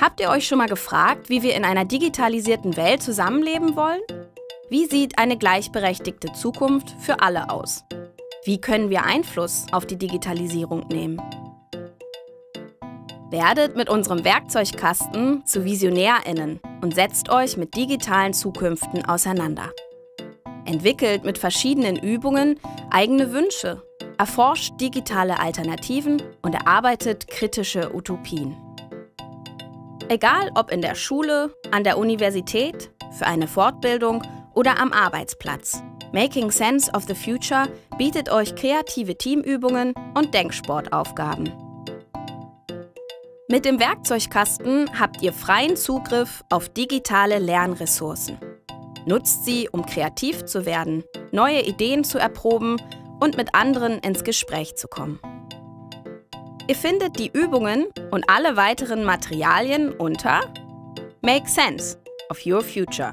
Habt ihr euch schon mal gefragt, wie wir in einer digitalisierten Welt zusammenleben wollen? Wie sieht eine gleichberechtigte Zukunft für alle aus? Wie können wir Einfluss auf die Digitalisierung nehmen? Werdet mit unserem Werkzeugkasten zu VisionärInnen und setzt euch mit digitalen Zukünften auseinander. Entwickelt mit verschiedenen Übungen eigene Wünsche, erforscht digitale Alternativen und erarbeitet kritische Utopien. Egal ob in der Schule, an der Universität, für eine Fortbildung oder am Arbeitsplatz. Making Sense of the Future bietet euch kreative Teamübungen und Denksportaufgaben. Mit dem Werkzeugkasten habt ihr freien Zugriff auf digitale Lernressourcen. Nutzt sie, um kreativ zu werden, neue Ideen zu erproben und mit anderen ins Gespräch zu kommen. Ihr findet die Übungen und alle weiteren Materialien unter Make Sense of Your Future.